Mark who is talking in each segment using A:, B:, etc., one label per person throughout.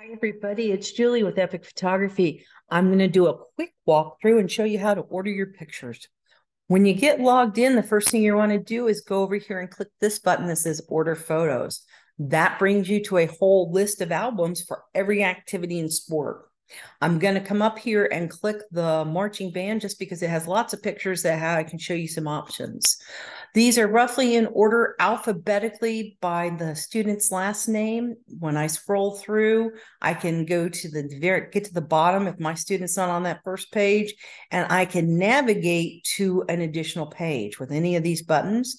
A: Hi, everybody. It's Julie with Epic Photography. I'm going to do a quick walkthrough and show you how to order your pictures. When you get logged in, the first thing you want to do is go over here and click this button that says Order Photos. That brings you to a whole list of albums for every activity and sport. I'm going to come up here and click the marching band just because it has lots of pictures that I can show you some options. These are roughly in order alphabetically by the student's last name. When I scroll through, I can go to the very get to the bottom if my student's not on that first page, and I can navigate to an additional page with any of these buttons.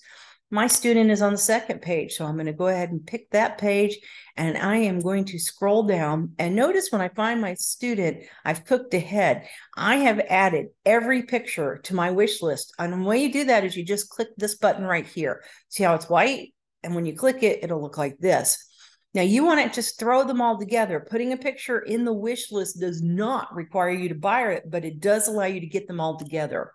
A: My student is on the second page, so I'm going to go ahead and pick that page and I am going to scroll down. And notice when I find my student, I've cooked ahead. I have added every picture to my wish list. And the way you do that is you just click this button right here. See how it's white? And when you click it, it'll look like this. Now you want to just throw them all together. Putting a picture in the wish list does not require you to buy it, but it does allow you to get them all together.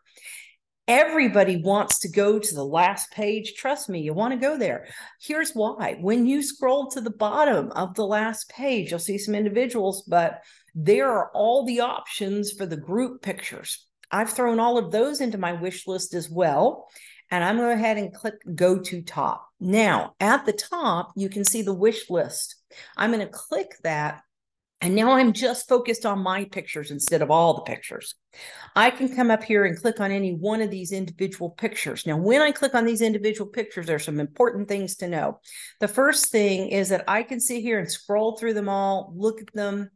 A: Everybody wants to go to the last page. Trust me, you want to go there. Here's why. When you scroll to the bottom of the last page, you'll see some individuals, but there are all the options for the group pictures. I've thrown all of those into my wish list as well. And I'm going to go ahead and click go to top. Now, at the top, you can see the wish list. I'm going to click that and now I'm just focused on my pictures instead of all the pictures. I can come up here and click on any one of these individual pictures. Now, when I click on these individual pictures, there's some important things to know. The first thing is that I can sit here and scroll through them all, look at them.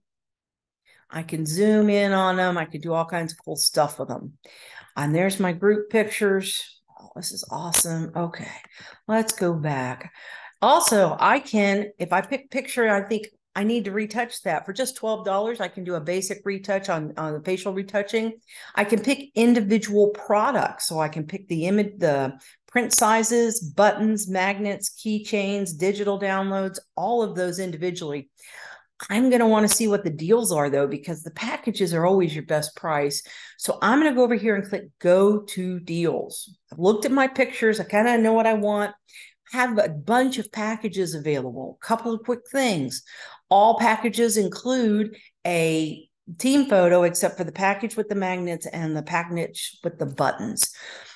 A: I can zoom in on them. I can do all kinds of cool stuff with them. And there's my group pictures. Oh, this is awesome. Okay, let's go back. Also, I can, if I pick picture, I think I need to retouch that for just $12. I can do a basic retouch on, on the facial retouching. I can pick individual products. So I can pick the image, the print sizes, buttons, magnets, keychains, digital downloads, all of those individually. I'm going to want to see what the deals are though, because the packages are always your best price. So I'm going to go over here and click go to deals. I've looked at my pictures. I kind of know what I want have a bunch of packages available. A couple of quick things. All packages include a team photo, except for the package with the magnets and the package with the buttons.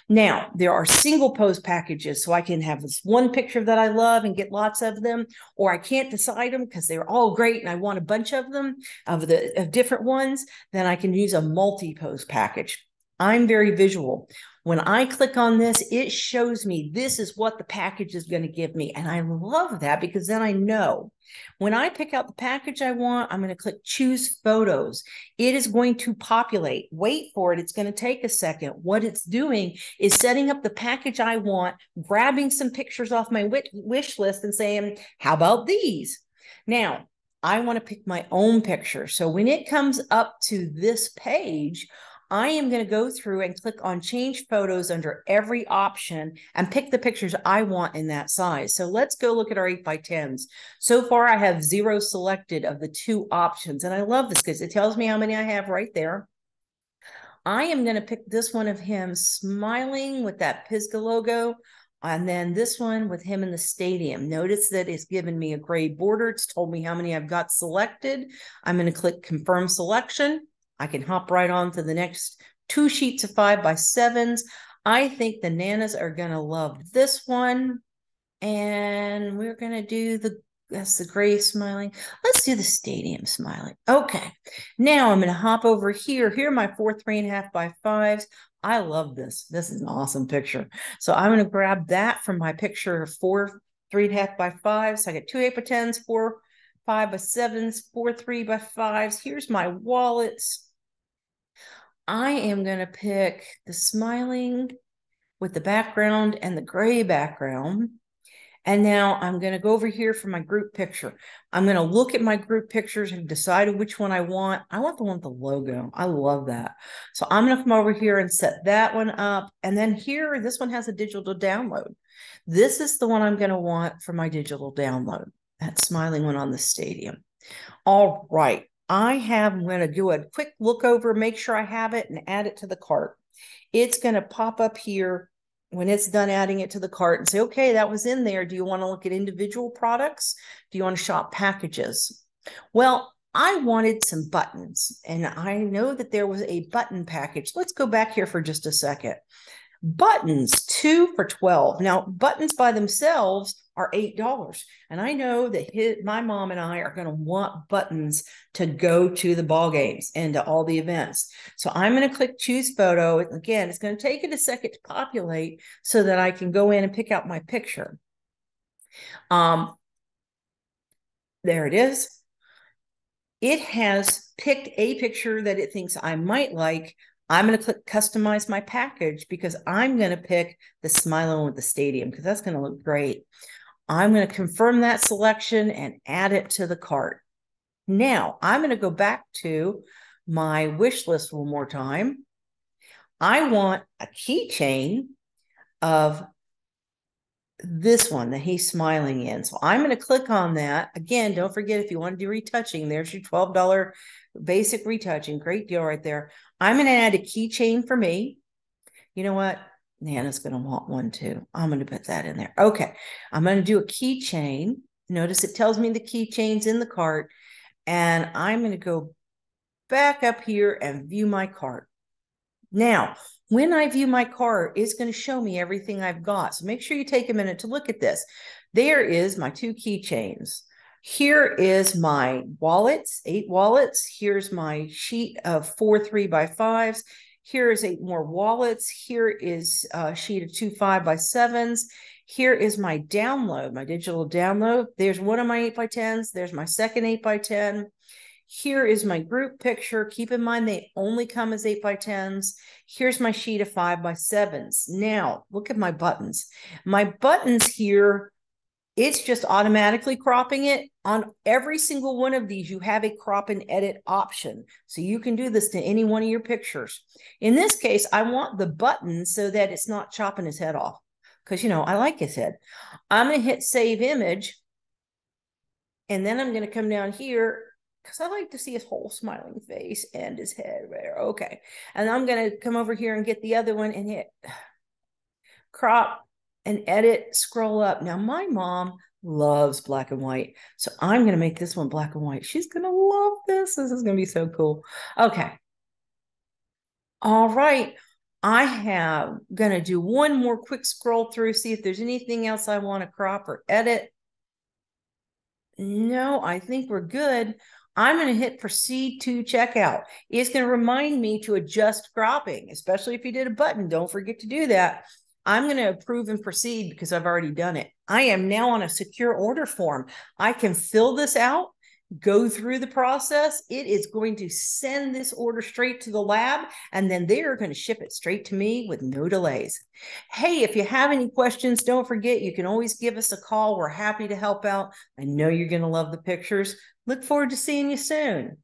A: Now, there are single pose packages, so I can have this one picture that I love and get lots of them, or I can't decide them because they're all great and I want a bunch of them of the of different ones. Then I can use a multi pose package. I'm very visual. When I click on this, it shows me this is what the package is going to give me. And I love that because then I know when I pick out the package I want, I'm going to click choose photos. It is going to populate. Wait for it. It's going to take a second. What it's doing is setting up the package I want, grabbing some pictures off my wish list and saying, how about these? Now, I want to pick my own picture. So when it comes up to this page, I am going to go through and click on change photos under every option and pick the pictures I want in that size. So let's go look at our 8 by 10s. So far, I have zero selected of the two options. And I love this because it tells me how many I have right there. I am going to pick this one of him smiling with that Pisgah logo. And then this one with him in the stadium. Notice that it's given me a gray border. It's told me how many I've got selected. I'm going to click confirm selection. I can hop right on to the next two sheets of five by sevens. I think the Nanas are going to love this one. And we're going to do the, that's the gray smiling. Let's do the stadium smiling. Okay. Now I'm going to hop over here. Here are my four three and a half by fives. I love this. This is an awesome picture. So I'm going to grab that from my picture of four three and a half by fives. So I get two eight by tens, four five by sevens, four three by fives. Here's my wallets. I am going to pick the smiling with the background and the gray background. And now I'm going to go over here for my group picture. I'm going to look at my group pictures and decide which one I want. I want the one with the logo. I love that. So I'm going to come over here and set that one up. And then here, this one has a digital download. This is the one I'm going to want for my digital download. That smiling one on the stadium. All right. I have, I'm going to do a quick look over, make sure I have it and add it to the cart. It's going to pop up here when it's done adding it to the cart and say, okay, that was in there. Do you want to look at individual products? Do you want to shop packages? Well, I wanted some buttons, and I know that there was a button package. Let's go back here for just a second. Buttons, two for 12. Now, buttons by themselves are $8. And I know that his, my mom and I are going to want buttons to go to the ball games and to all the events. So I'm going to click choose photo. Again, it's going to take it a second to populate so that I can go in and pick out my picture. Um, there it is. It has picked a picture that it thinks I might like. I'm going to click customize my package because I'm going to pick the smiling with the stadium because that's going to look great. I'm going to confirm that selection and add it to the cart. Now I'm going to go back to my wish list one more time. I want a keychain of this one that he's smiling in. So I'm going to click on that. Again, don't forget if you want to do retouching, there's your $12 basic retouching. Great deal right there. I'm going to add a keychain for me. You know what? Nana's going to want one too. I'm going to put that in there. Okay. I'm going to do a keychain. Notice it tells me the keychain's in the cart. And I'm going to go back up here and view my cart. Now, when I view my cart, it's going to show me everything I've got. So make sure you take a minute to look at this. There is my two keychains. Here is my wallets, eight wallets. Here's my sheet of four three by fives. Here is eight more wallets. Here is a sheet of two five by sevens. Here is my download, my digital download. There's one of my eight by tens. There's my second eight by 10. Here is my group picture. Keep in mind they only come as eight by tens. Here's my sheet of five by sevens. Now look at my buttons. My buttons here, it's just automatically cropping it. On every single one of these, you have a crop and edit option. So you can do this to any one of your pictures. In this case, I want the button so that it's not chopping his head off because, you know, I like his head. I'm going to hit save image. And then I'm going to come down here because I like to see his whole smiling face and his head there. Okay. And I'm going to come over here and get the other one and hit crop and edit, scroll up. Now, my mom loves black and white. So I'm going to make this one black and white. She's going to love this. This is going to be so cool. Okay. All right. I have going to do one more quick scroll through, see if there's anything else I want to crop or edit. No, I think we're good. I'm going to hit proceed to checkout. It's going to remind me to adjust cropping, especially if you did a button. Don't forget to do that. I'm going to approve and proceed because I've already done it. I am now on a secure order form. I can fill this out go through the process, it is going to send this order straight to the lab, and then they are going to ship it straight to me with no delays. Hey, if you have any questions, don't forget you can always give us a call. We're happy to help out. I know you're going to love the pictures. Look forward to seeing you soon.